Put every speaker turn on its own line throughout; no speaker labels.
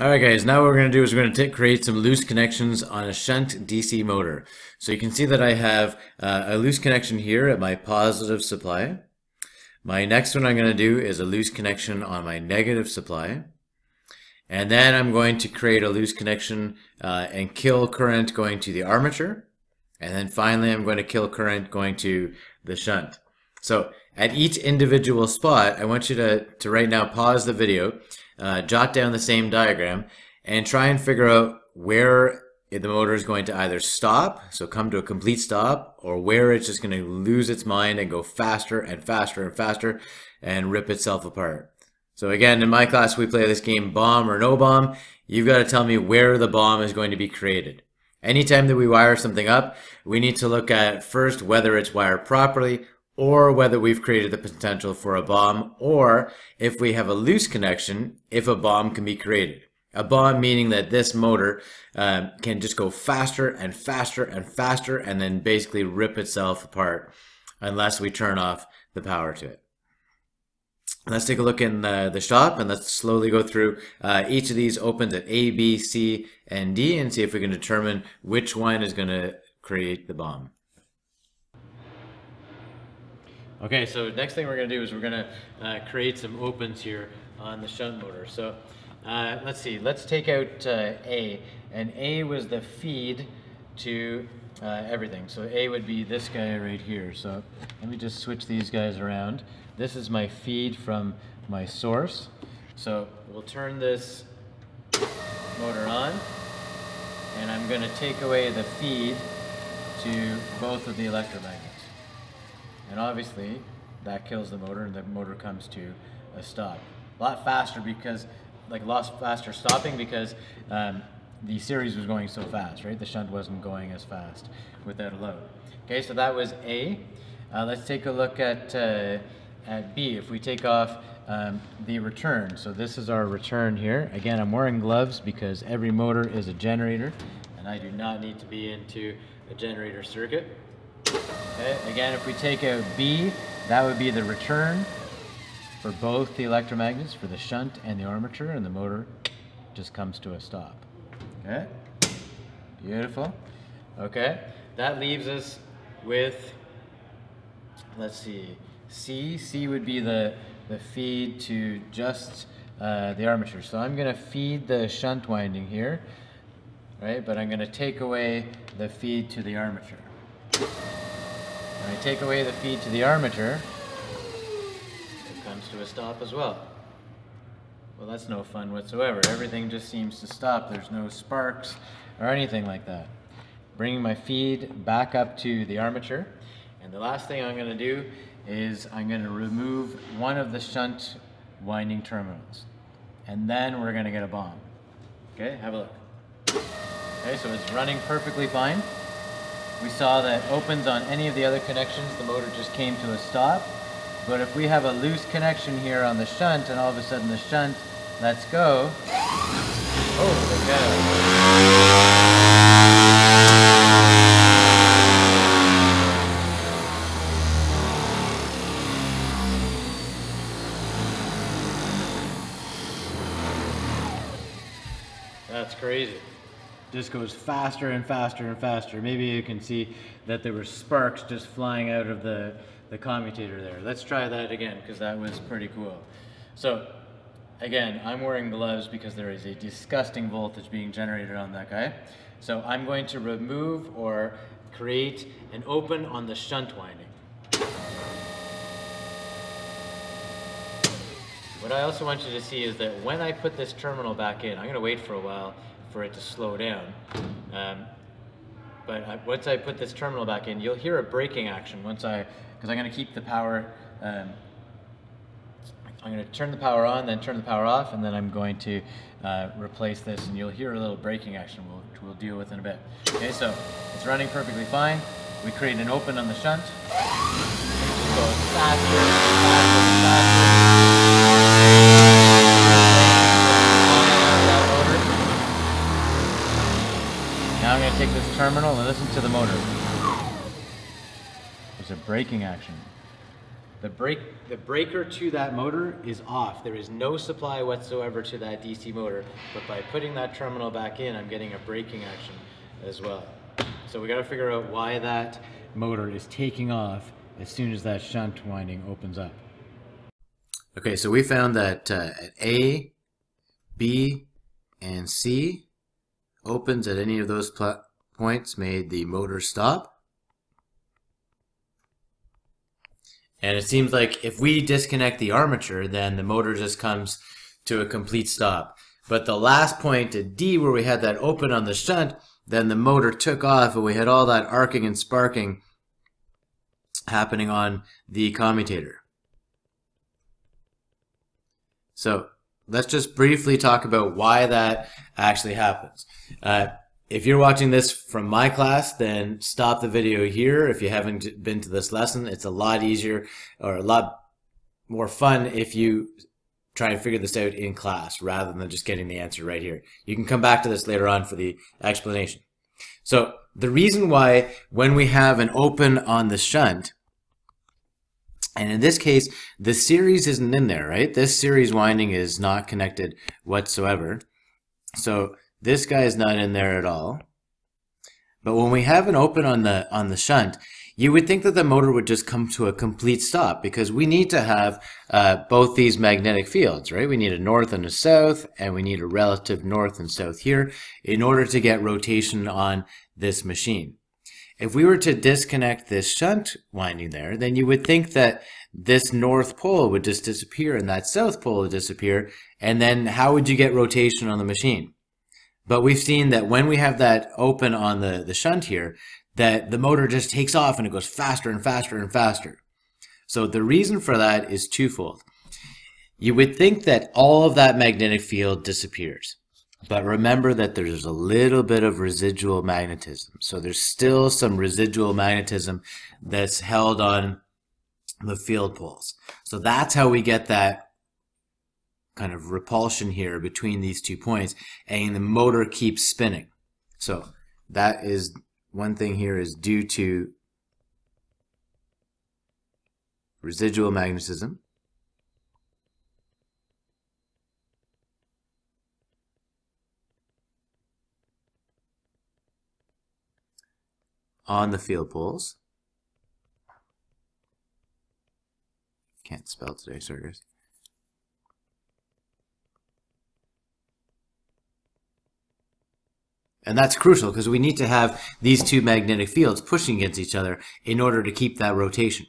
Alright guys, now what we're going to do is we're going to create some loose connections on a shunt DC motor. So you can see that I have uh, a loose connection here at my positive supply. My next one I'm going to do is a loose connection on my negative supply. And then I'm going to create a loose connection uh, and kill current going to the armature. And then finally I'm going to kill current going to the shunt. So at each individual spot, I want you to, to right now pause the video, uh, jot down the same diagram, and try and figure out where the motor is going to either stop, so come to a complete stop, or where it's just going to lose its mind and go faster and faster and faster and rip itself apart. So again, in my class, we play this game bomb or no bomb. You've got to tell me where the bomb is going to be created. Anytime that we wire something up, we need to look at first whether it's wired properly or whether we've created the potential for a bomb, or if we have a loose connection, if a bomb can be created. A bomb meaning that this motor uh, can just go faster and faster and faster and then basically rip itself apart unless we turn off the power to it. Let's take a look in the, the shop and let's slowly go through uh, each of these opens at A, B, C, and D and see if we can determine which one is going to create the bomb. Okay, so next thing we're going to do is we're going to uh, create some opens here on the shunt motor. So uh, let's see, let's take out uh, A, and A was the feed to uh, everything. So A would be this guy right here. So let me just switch these guys around. This is my feed from my source. So we'll turn this motor on, and I'm going to take away the feed to both of the electromagnets. And obviously, that kills the motor and the motor comes to a stop. A lot faster because, like a lot faster stopping because um, the series was going so fast, right? The shunt wasn't going as fast without a load. Okay, so that was A. Uh, let's take a look at, uh, at B. If we take off um, the return, so this is our return here. Again, I'm wearing gloves because every motor is a generator and I do not need to be into a generator circuit. Okay, again, if we take out B, that would be the return for both the electromagnets, for the shunt and the armature, and the motor just comes to a stop. Okay, beautiful. Okay, that leaves us with, let's see, C. C would be the, the feed to just uh, the armature. So I'm going to feed the shunt winding here, right? But I'm going to take away the feed to the armature. When I take away the feed to the armature, it comes to a stop as well. Well, that's no fun whatsoever. Everything just seems to stop. There's no sparks or anything like that. Bringing my feed back up to the armature. And the last thing I'm going to do is I'm going to remove one of the shunt winding terminals. And then we're going to get a bomb. Okay, have a look. Okay, so it's running perfectly fine. We saw that opens on any of the other connections, the motor just came to a stop. But if we have a loose connection here on the shunt and all of a sudden the shunt lets go, oh, That's just goes faster and faster and faster. Maybe you can see that there were sparks just flying out of the, the commutator there. Let's try that again because that was pretty cool. So again, I'm wearing gloves because there is a disgusting voltage being generated on that guy. So I'm going to remove or create an open on the shunt winding. What I also want you to see is that when I put this terminal back in, I'm going to wait for a while for it to slow down. Um, but I, once I put this terminal back in, you'll hear a braking action once I, because I'm going to keep the power, um, I'm going to turn the power on, then turn the power off, and then I'm going to uh, replace this, and you'll hear a little braking action we'll, we'll deal with in a bit. Okay, so it's running perfectly fine. We create an open on the shunt. It just goes faster, faster. Terminal and listen to the motor. There's a braking action. the brake, the breaker to that motor is off. There is no supply whatsoever to that DC motor, but by putting that terminal back in, I'm getting a braking action as well. So we gotta figure out why that motor is taking off as soon as that shunt winding opens up. Okay, so we found that uh, at A, B, and C opens at any of those points made the motor stop. And it seems like if we disconnect the armature, then the motor just comes to a complete stop. But the last point at D where we had that open on the shunt, then the motor took off and we had all that arcing and sparking happening on the commutator. So let's just briefly talk about why that actually happens. Uh, if you're watching this from my class, then stop the video here. If you haven't been to this lesson, it's a lot easier or a lot more fun if you try and figure this out in class rather than just getting the answer right here. You can come back to this later on for the explanation. So the reason why when we have an open on the shunt, and in this case, the series isn't in there, right? This series winding is not connected whatsoever. So this guy is not in there at all. But when we have an open on the on the shunt, you would think that the motor would just come to a complete stop because we need to have uh, both these magnetic fields, right? We need a north and a south, and we need a relative north and south here in order to get rotation on this machine. If we were to disconnect this shunt winding there, then you would think that this north pole would just disappear and that south pole would disappear, and then how would you get rotation on the machine? But we've seen that when we have that open on the, the shunt here, that the motor just takes off and it goes faster and faster and faster. So the reason for that is twofold. You would think that all of that magnetic field disappears. But remember that there's a little bit of residual magnetism. So there's still some residual magnetism that's held on the field poles. So that's how we get that kind of repulsion here between these two points and the motor keeps spinning. So that is one thing here is due to residual magnetism. on the field poles. Can't spell today, sorry. And that's crucial because we need to have these two magnetic fields pushing against each other in order to keep that rotation.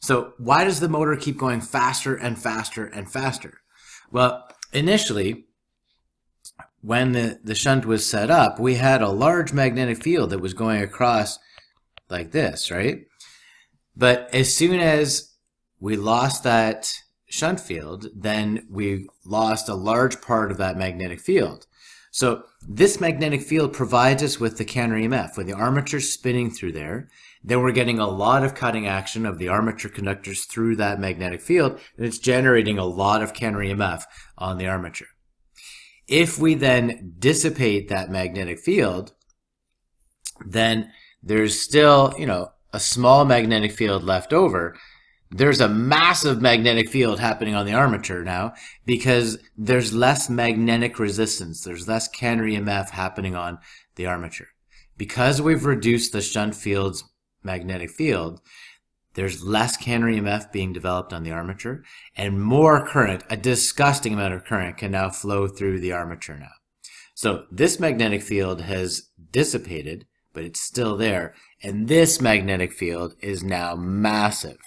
So why does the motor keep going faster and faster and faster? Well, initially, when the, the shunt was set up, we had a large magnetic field that was going across like this, right? But as soon as we lost that shunt field, then we lost a large part of that magnetic field. So this magnetic field provides us with the counter EMF. With the armature spinning through there, then we're getting a lot of cutting action of the armature conductors through that magnetic field, and it's generating a lot of counter EMF on the armature. If we then dissipate that magnetic field, then there's still, you know, a small magnetic field left over, there's a massive magnetic field happening on the armature now because there's less magnetic resistance. There's less counter EMF happening on the armature. Because we've reduced the shunt field's magnetic field, there's less counter EMF being developed on the armature and more current, a disgusting amount of current can now flow through the armature now. So this magnetic field has dissipated, but it's still there. And this magnetic field is now massive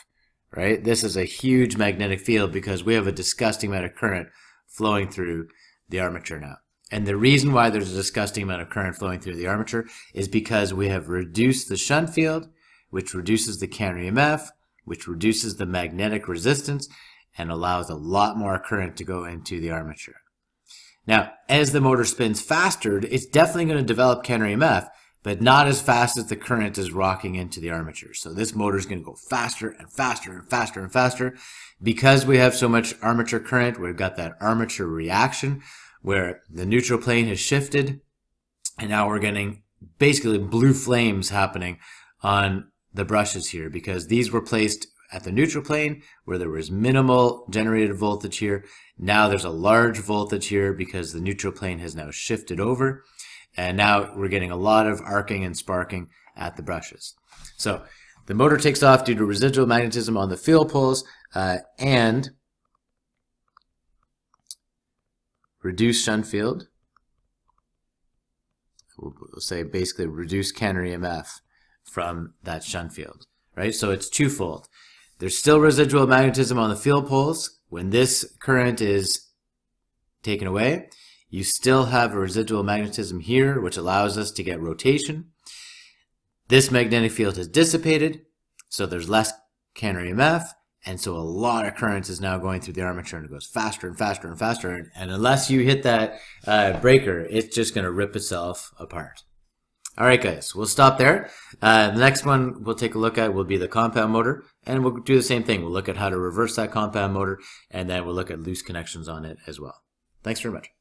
right? This is a huge magnetic field because we have a disgusting amount of current flowing through the armature now. And the reason why there's a disgusting amount of current flowing through the armature is because we have reduced the shunt field, which reduces the counter EMF, which reduces the magnetic resistance, and allows a lot more current to go into the armature. Now, as the motor spins faster, it's definitely going to develop counter EMF, but not as fast as the current is rocking into the armature. So this motor is going to go faster and faster and faster and faster. Because we have so much armature current, we've got that armature reaction where the neutral plane has shifted and now we're getting basically blue flames happening on the brushes here because these were placed at the neutral plane where there was minimal generated voltage here. Now there's a large voltage here because the neutral plane has now shifted over. And now we're getting a lot of arcing and sparking at the brushes. So the motor takes off due to residual magnetism on the field poles uh, and reduced shunt field. We'll say basically reduce counter EMF from that shunt field, right? So it's twofold. There's still residual magnetism on the field poles. When this current is taken away, you still have a residual magnetism here, which allows us to get rotation. This magnetic field has dissipated, so there's less counter EMF, and so a lot of current is now going through the armature and it goes faster and faster and faster. And, and unless you hit that uh, breaker, it's just going to rip itself apart. All right, guys, we'll stop there. Uh, the next one we'll take a look at will be the compound motor, and we'll do the same thing. We'll look at how to reverse that compound motor, and then we'll look at loose connections on it as well. Thanks very much.